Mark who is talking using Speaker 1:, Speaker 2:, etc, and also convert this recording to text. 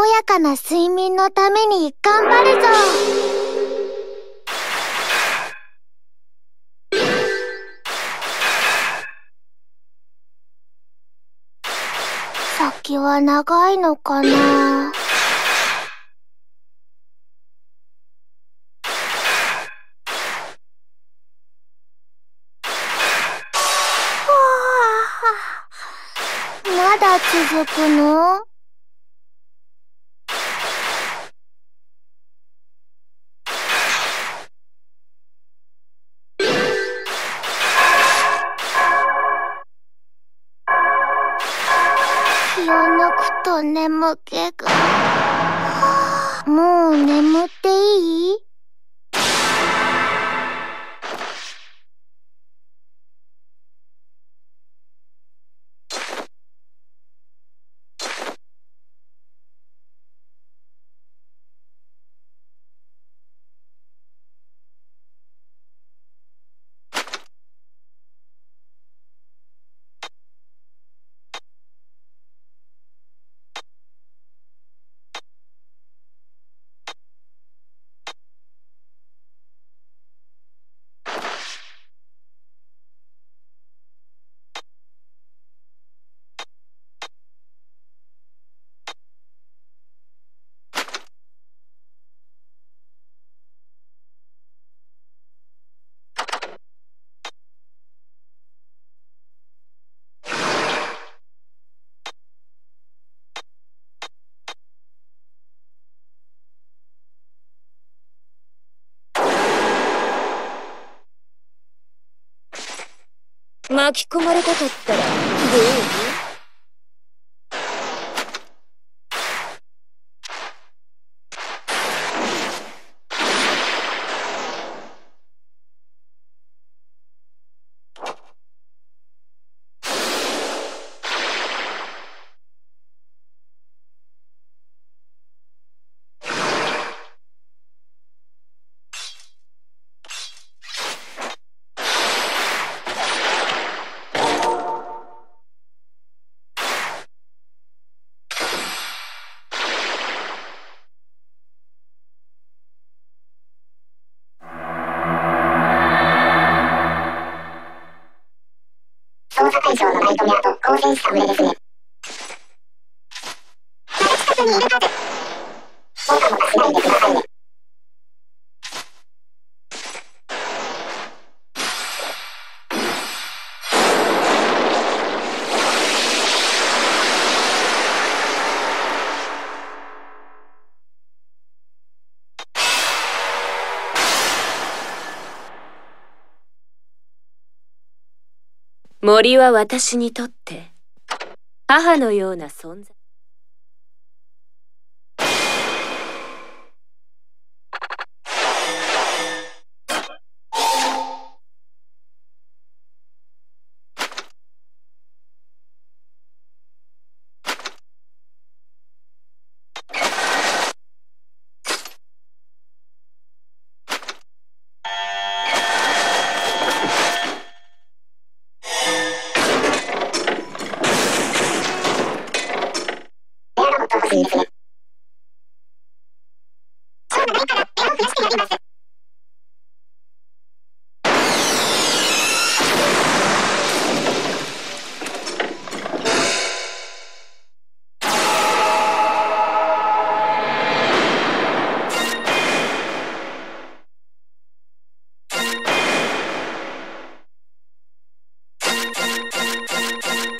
Speaker 1: 健やかな睡眠のために頑張るぞ。先は長いのかな？まだ続くの？と眠気が。もう眠っていい？
Speaker 2: 巻き込まれたかったらどう？捜査対象のバイトメアと交戦した群れですね。誰近くにいるはず。もたもたしないでくださいね。森は私にとって母のような存在。
Speaker 1: なから、絵を増やしてやります。Thank you.